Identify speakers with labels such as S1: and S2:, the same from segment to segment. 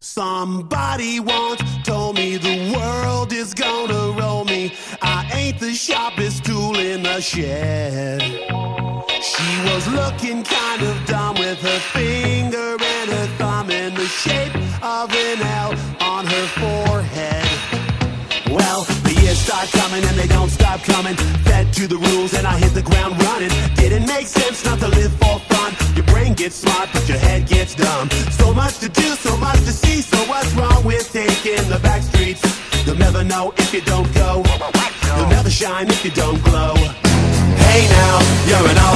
S1: Somebody once told me the world is gonna roll me. I ain't the sharpest tool in the shed. She was looking kind of dumb with her finger the start coming and they don't stop coming. Fed to the rules and I hit the ground running. Didn't make sense not to live for fun. Your brain gets smart, but your head gets dumb. So much to do, so much to see. So what's wrong with taking the back streets? You'll never know if you don't go. You'll never shine if you don't glow. Hey now, you're an all-star.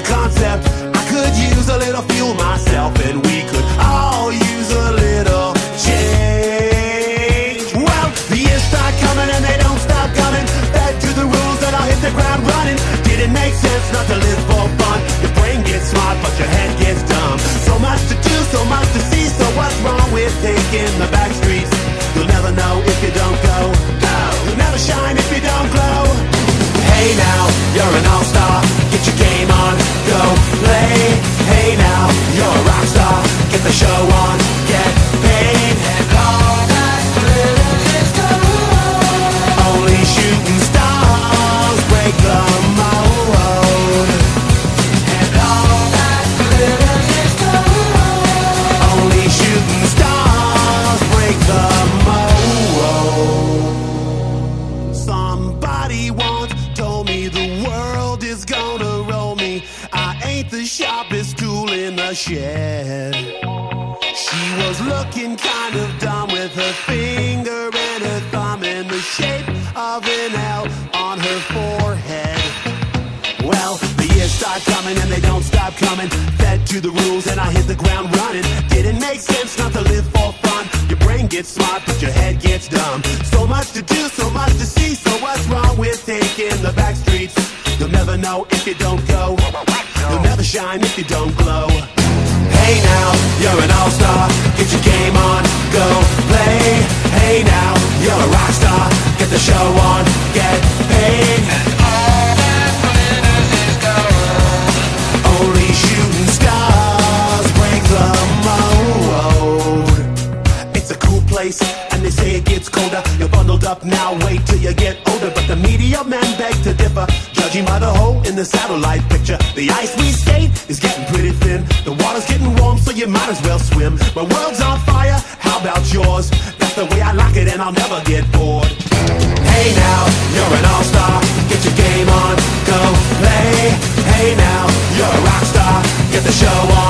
S1: A concept. Sharpest tool in the shed. She was looking kind of dumb with her finger and her thumb in the shape of an L on her forehead. Well, the years start coming and they don't stop coming. Fed to the rules and I hit the ground running. Didn't make sense not to live for fun. Your brain gets smart, but your head gets dumb. So much to do, so much to see. So what's wrong with taking the back streets? You'll never know if you don't go. You'll never shine if you don't glow. Hey now, you're an all-star. Get your game on, go play. Hey now, you're a rock star. Get the show on, get paid. And all that glitters is gold. Only shooting stars break the mold. It's a cool place, and they say it gets colder. You're bundled up now, wait till you get older. But the media differ, judging by the hole in the satellite picture. The ice we skate is getting pretty thin. The water's getting warm, so you might as well swim. My world's on fire, how about yours? That's the way I like it, and I'll never get bored. Hey now, you're an all-star. Get your game on, go play. Hey now, you're a rock star. Get the show on,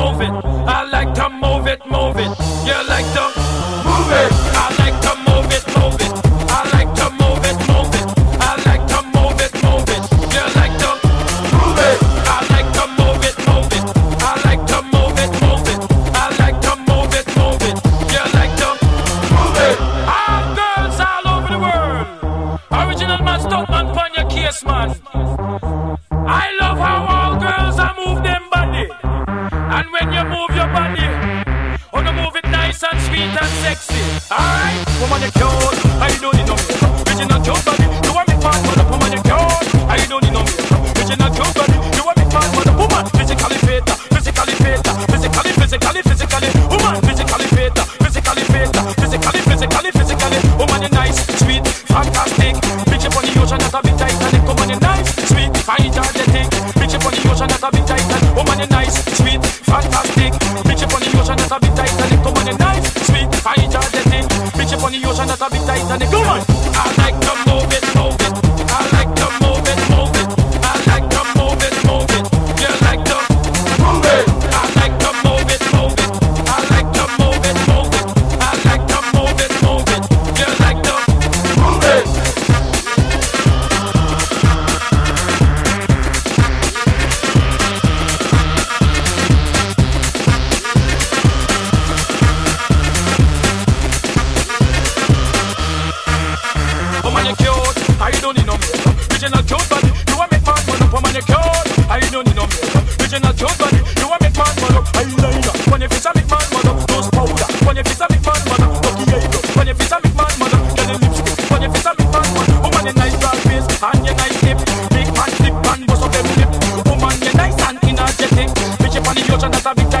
S2: that a bit tight on the come on. Original cute body, you a make man pull up woman you cute. I don't need no makeup. Original cute body, you a make man pull up eyeliner. When you face a make man pull up nose powder. When you face a make man pull up lucky eyebrow. When you face a make man pull up girl lipstick. When you face a make man pull woman you nice broad face and you nice hip. Big man flip and bust up them lip. Woman you nice and energetic. Bitch you on the ocean that's a big time.